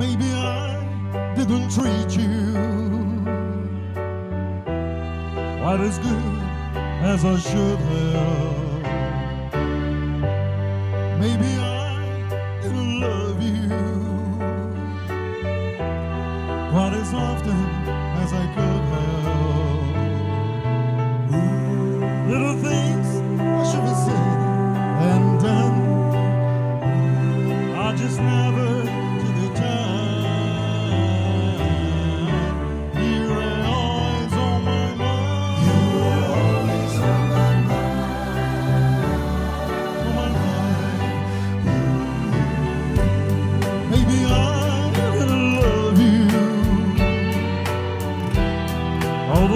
Maybe I didn't treat you quite as good as I should have. Maybe I didn't love you.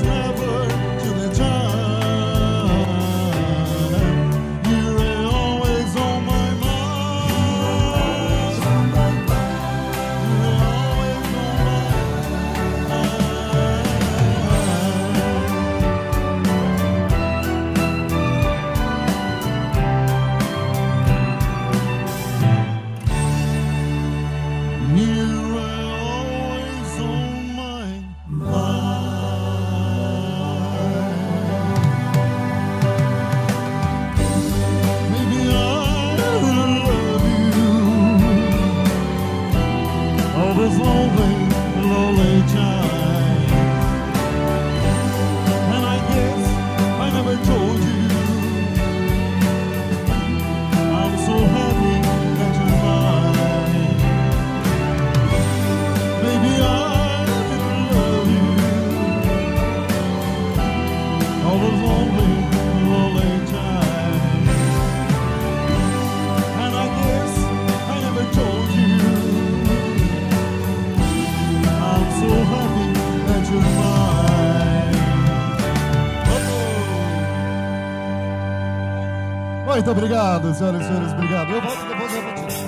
mais. Muito obrigado, senhoras e senhores. Obrigado. Eu volto depois da.